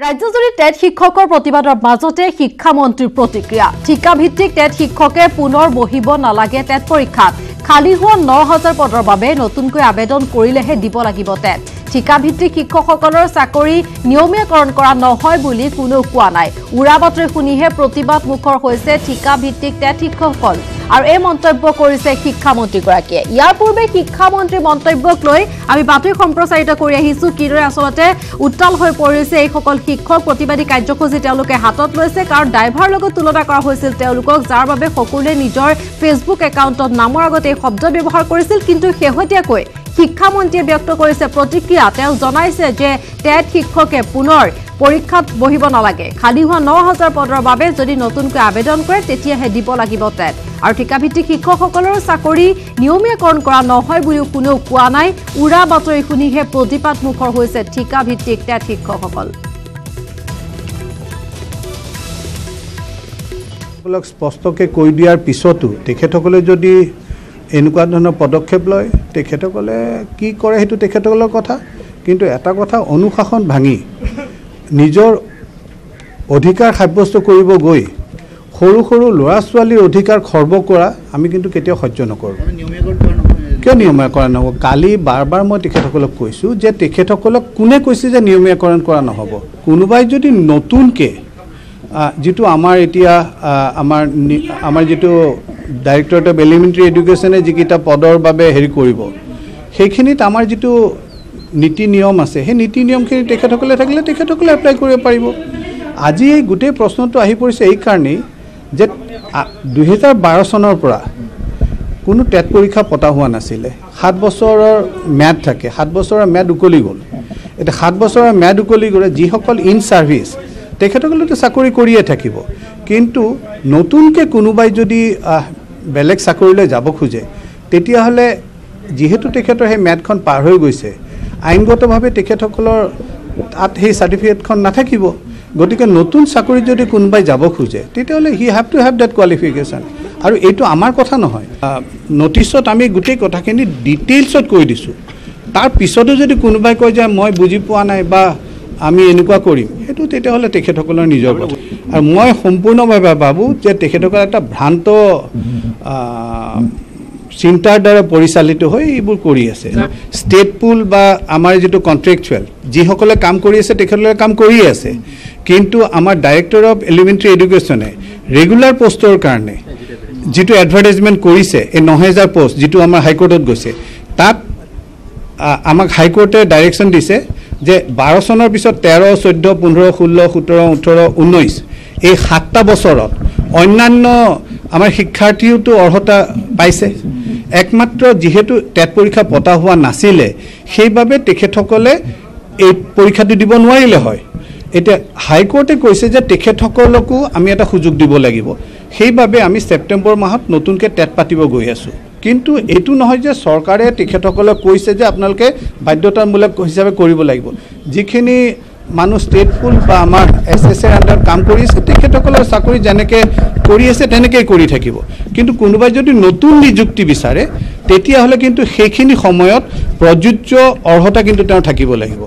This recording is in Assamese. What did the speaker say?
ৰাজ্যজুৰি টেট শিক্ষকৰ প্ৰতিবাদৰ মাজতে শিক্ষামন্ত্ৰীৰ প্ৰতিক্ৰিয়া। ঠিকাভিত্তিক টেট শিক্ষকে পুনৰ বহিব নালাগে টেট পৰীক্ষাত। খালী হোৱা ন হাজাৰ পদৰ বাবে নতুনকৈ আবেদন কৰিলেহে দিব লাগিব টেট। ঠিকাভিত্তিক শিক্ষকসকলৰ চাকৰি নিয়মীয়াকৰণ কৰা নহয় বুলি কোনেও কোৱা নাই। উৰা বাতৰি শুনিহে প্ৰতিবাদ মুখৰ হৈছে ঠিকাভিত্তিক টেট শিক্ষকসকল। আৰু এই মন্তব্য কৰিছে শিক্ষামন্ত্ৰীগৰাকীয়ে। ইয়াৰ পূৰ্বে শিক্ষামন্ত্ৰীৰ মন্তব্যক লৈ আমি বাতৰি সম্প্ৰচাৰিত কৰি আহিছো। কিদৰে আচলতে উত্তাল হৈ পৰিছে এইসকল শিক্ষক প্ৰতিবাদী কাৰ্যসূচী তেওঁলোকে হাতত লৈছে কাৰণ ড্ৰাইভাৰৰ লগত তুলনা কৰা হৈছিল তেওঁলোকক যাৰ বাবে সকলোৱে নিজৰ ফেচবুক একাউণ্টত নামৰ আগতে এই শব্দ ব্যৱহাৰ কৰিছিল। কিন্তু শেহতীয়াকৈ শিক্ষামন্ত্ৰীয়ে ব্যক্ত কৰিছে প্ৰতিক্ৰিয়া। তেওঁ জনাইছে যে টেট শিক্ষকে পুনৰ পৰীক্ষাত বহিব নালাগে। খালী হোৱা ন হাজাৰ পদৰ বাবে যদি নতুনকৈ আবেদন কৰে তেতিয়াহে দিব লাগিব টেট। আৰু ঠিকাভিত্তিক শিক্ষকসকলৰ চাকৰি নিয়মীয়াকৰণ কৰা নহয় বুলিও কোনেও কোৱা নাই। উৰা বাতৰি শুনিহে প্ৰতিবাদ মুখৰ হৈছে ঠিকাভিত্তিক টেট শিক্ষকসকল। স্পষ্টকৈ কৈ দিয়াৰ পিছতো তেখেতসকলে যদি এনেকুৱা ধৰণৰ পদক্ষেপ লয় তেখেতসকলে কি কৰে সেইটো তেখেতসকলৰ কথা কিন্তু এটা কথা অনুশাসন ভাঙি নিজৰ অধিকাৰ সাব্যস্ত কৰিব গৈ সৰু সৰু ল'ৰা ছোৱালীৰ অধিকাৰ খৰ্ব কৰা আমি কিন্তু কেতিয়াও সহ্য নকৰোঁ। কিয় নিয়মীয়াকৰণ নহ'ব? কালি বাৰ বাৰ মই তেখেতসকলক কৈছোঁ যে তেখেতসকলক কোনে কৈছে যে নিয়মীয়াকৰণ কৰা নহ'ব? কোনোবাই যদি নতুনকৈ যিটো আমাৰ এতিয়া আমাৰ আমাৰ যিটো ডাইৰেক্টৰেট অফ এলিমেণ্টেৰী এডুকেশ্যনে যিকেইটা পদৰ বাবে হেৰি কৰিব সেইখিনিত আমাৰ যিটো নীতি নিয়ম আছে সেই নীতি নিয়মখিনি তেখেতসকলে থাকিলে তেখেতসকলে এপ্লাই কৰিব পাৰিব। আজি এই গোটেই প্ৰশ্নটো আহি পৰিছে এইকাৰণেই যে দুহেজাৰ বাৰ চনৰ পৰা কোনো টেট পৰীক্ষা পতা হোৱা নাছিলে। সাত বছৰৰ ম্যাদ থাকে সাত বছৰৰ ম্যাদ উকলি গ'ল। এতিয়া সাত বছৰৰ ম্যাদ উকলি গ'লে যিসকল ইন ছাৰ্ভিচ তেখেতসকলেতো চাকৰি কৰিয়ে থাকিব। কিন্তু নতুনকৈ কোনোবাই যদি বেলেগ চাকৰিলৈ যাব খোজে তেতিয়াহ'লে যিহেতু তেখেতৰ সেই ম্যাদখন পাৰ হৈ গৈছে আইনগতভাৱে তেখেতসকলৰ তাত সেই চাৰ্টিফিকেটখন নাথাকিব। গতিকে নতুন চাকৰিত যদি কোনোবাই যাব খোজে তেতিয়াহ'লে he have to have that qualification আৰু এইটো আমাৰ কথা নহয়। নটিছত আমি গোটেই কথাখিনি ডিটেইলছত কৈ দিছোঁ। তাৰ পিছতো যদি কোনোবাই কয় যে মই বুজি পোৱা নাই বা আমি এনেকুৱা কৰিম। সেইটো তেতিয়াহ'লে তেখেতসকলৰ নিজৰ কথা। আৰু মই সম্পূৰ্ণভাৱে ভাবোঁ যে তেখেতসকলে এটা ভ্ৰান্ত চিন্তাৰ দ্বাৰা পৰিচালিত হৈ এইবোৰ কৰি আছে। ষ্টেট পুল বা আমাৰ যিটো কণ্ট্ৰেকচুৱেল যিসকলে কাম কৰি আছে তেখেতসকলে কাম কৰিয়ে আছে। কিন্তু আমাৰ ডাইৰেক্টৰ অফ এলিমেণ্টেৰী এডুকেশ্যনে ৰেগুলাৰ পষ্টৰ কাৰণে যিটো এডভাৰটাইজমেণ্ট কৰিছে এই ন হেজাৰ পষ্ট যিটো আমাৰ হাইকোৰ্টত গৈছে তাত আমাক হাইকোৰ্টে ডাইৰেকশ্যন দিছে যে বাৰ চনৰ পিছত তেৰ চৈধ্য পোন্ধৰ ষোল্ল সোতৰ ওঠৰ ঊনৈছ এই সাতটা বছৰত অন্যান্য আমাৰ শিক্ষাৰ্থীওতো অৰ্হতা পাইছে। একমাত্ৰ যিহেতু টেট পৰীক্ষা পতা হোৱা নাছিলে সেইবাবে তেখেতসকলে এই পৰীক্ষাটো দিব নোৱাৰিলে হয়। এতিয়া হাইকোৰ্টে কৈছে যে তেখেতসকলকো আমি এটা সুযোগ দিব লাগিব। সেইবাবে আমি ছেপ্টেম্বৰ মাহত নতুনকৈ টেট পাতিব গৈ আছোঁ। কিন্তু এইটো নহয় যে চৰকাৰে তেখেতসকলক কৈছে যে আপোনালোকে বাধ্যতামূলক হিচাপে কৰিব লাগিব। যিখিনি মানুহ ষ্টেট পুল বা আমাৰ এছ এছ এৰ আণ্ডাৰত কাম কৰি আছে তেখেতসকলৰ চাকৰি যেনেকৈ কৰি আছে তেনেকৈ কৰি থাকিব। কিন্তু কোনোবাই যদি নতুন নিযুক্তি বিচাৰে তেতিয়াহ'লে কিন্তু সেইখিনি সময়ত প্ৰযোজ্য অৰ্হতা কিন্তু তেওঁ থাকিব লাগিব।